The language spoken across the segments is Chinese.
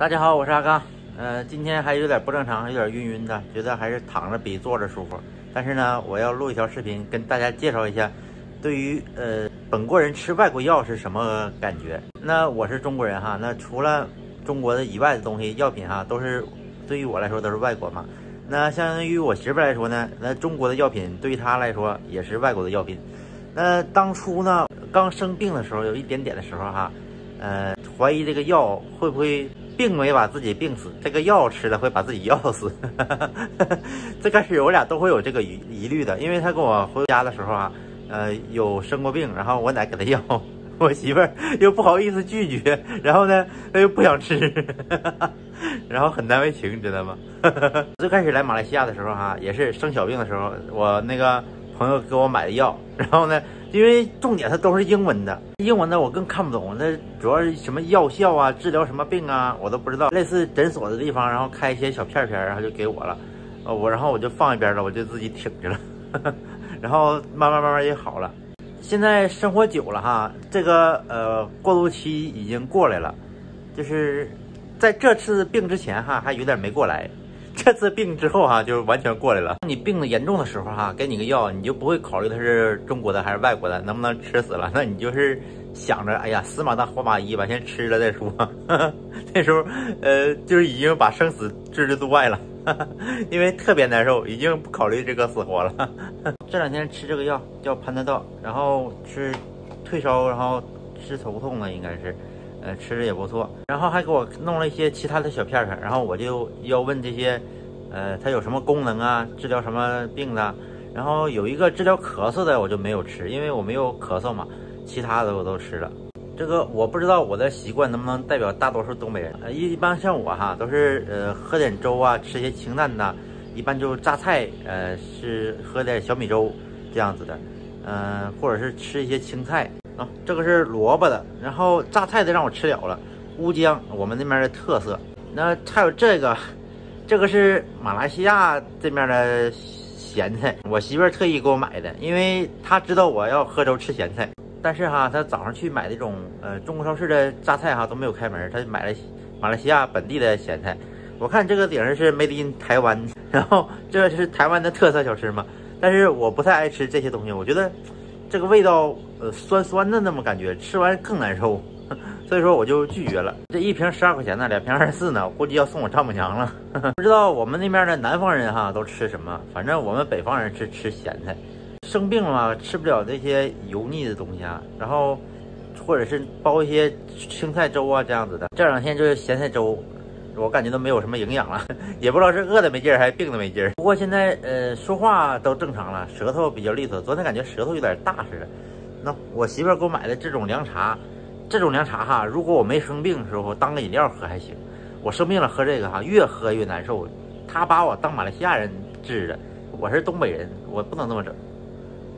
大家好，我是阿刚。呃，今天还有点不正常，有点晕晕的，觉得还是躺着比坐着舒服。但是呢，我要录一条视频，跟大家介绍一下，对于呃本国人吃外国药是什么感觉。那我是中国人哈，那除了中国的以外的东西，药品哈，都是对于我来说都是外国嘛。那相当于我媳妇来说呢，那中国的药品对于她来说也是外国的药品。那当初呢，刚生病的时候，有一点点的时候哈，呃，怀疑这个药会不会。并没把自己病死，这个药吃了会把自己药死。最开始我俩都会有这个疑疑虑的，因为他跟我回家的时候啊，呃，有生过病，然后我奶给他药，我媳妇儿又不好意思拒绝，然后呢，他又不想吃，然后很难为情，你知道吗？最开始来马来西亚的时候哈，也是生小病的时候，我那个朋友给我买的药，然后呢。因为重点它都是英文的，英文的我更看不懂。那主要是什么药效啊，治疗什么病啊，我都不知道。类似诊所的地方，然后开一些小片片，然后就给我了。呃，我然后我就放一边了，我就自己挺着了。然后慢慢慢慢也好了。现在生活久了哈，这个呃过渡期已经过来了，就是在这次病之前哈还有点没过来。这次病之后哈，就完全过来了。你病的严重的时候哈，给你个药，你就不会考虑它是中国的还是外国的，能不能吃死了？那你就是想着，哎呀，死马当活马医吧，先吃了再说。那时候，呃，就是已经把生死置之度外了，因为特别难受，已经不考虑这个死活了。这两天吃这个药叫潘德道，然后是退烧，然后治头痛的，应该是。呃，吃着也不错，然后还给我弄了一些其他的小片片，然后我就要问这些，呃，它有什么功能啊？治疗什么病的？然后有一个治疗咳嗽的，我就没有吃，因为我没有咳嗽嘛。其他的我都吃了。这个我不知道我的习惯能不能代表大多数东北人。呃，一般像我哈，都是呃喝点粥啊，吃些清淡的，一般就榨菜，呃是喝点小米粥这样子的，嗯，或者是吃一些青菜。这个是萝卜的，然后榨菜的让我吃了了，乌江我们那边的特色。那还有这个，这个是马来西亚这面的咸菜，我媳妇儿特意给我买的，因为她知道我要喝粥吃咸菜。但是哈，她早上去买那种呃中国超市的榨菜哈都没有开门，她买了马来西亚本地的咸菜。我看这个顶上是 Made in 台湾，然后这是台湾的特色小吃嘛。但是我不太爱吃这些东西，我觉得。这个味道，呃，酸酸的那么感觉，吃完更难受，所以说我就拒绝了。这一瓶十二块钱呢，两瓶二十四呢，估计要送我丈母娘了。不知道我们那边的南方人哈都吃什么，反正我们北方人吃吃咸菜。生病了嘛，吃不了这些油腻的东西啊，然后或者是煲一些青菜粥啊这样子的。这两天就是咸菜粥。我感觉都没有什么营养了，也不知道是饿的没劲儿还是病的没劲儿。不过现在呃说话都正常了，舌头比较利索。昨天感觉舌头有点大似的。那我媳妇给我买的这种凉茶，这种凉茶哈，如果我没生病的时候当个饮料喝还行，我生病了喝这个哈，越喝越难受。他把我当马来西亚人治的，我是东北人，我不能这么整，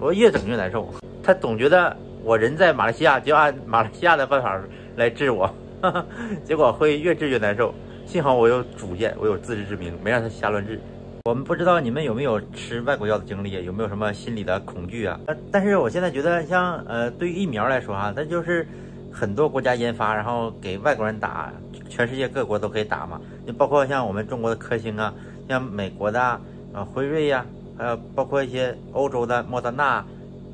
我越整越难受。他总觉得我人在马来西亚就按马来西亚的办法来治我，结果会越治越难受。幸好我有主见，我有自知之明，没让他瞎乱治。我们不知道你们有没有吃外国药的经历，有没有什么心理的恐惧啊？但是我现在觉得，像呃，对于疫苗来说哈，那就是很多国家研发，然后给外国人打，全世界各国都可以打嘛。就包括像我们中国的科兴啊，像美国的啊，辉瑞呀，还有包括一些欧洲的莫德纳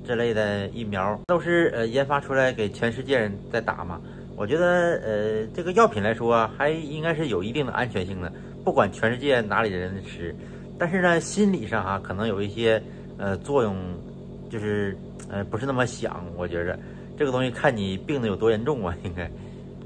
之类的疫苗，都是呃研发出来给全世界人在打嘛。我觉得，呃，这个药品来说，还应该是有一定的安全性的，不管全世界哪里的人吃。但是呢，心理上哈，可能有一些，呃，作用，就是，呃，不是那么想。我觉着，这个东西看你病的有多严重啊，应该。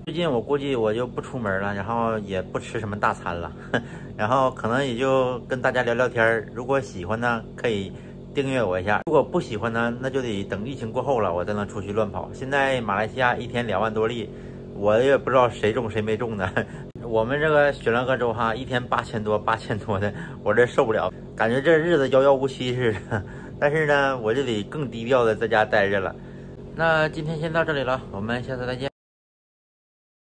最近我估计我就不出门了，然后也不吃什么大餐了，然后可能也就跟大家聊聊天。如果喜欢呢，可以。订阅我一下，如果不喜欢呢，那就得等疫情过后了，我才能出去乱跑。现在马来西亚一天两万多例，我也不知道谁中谁没中呢。我们这个雪兰莪州哈，一天八千多八千多的，我这受不了，感觉这日子遥遥无期似的。但是呢，我就得更低调的在家待着了。那今天先到这里了，我们下次再见。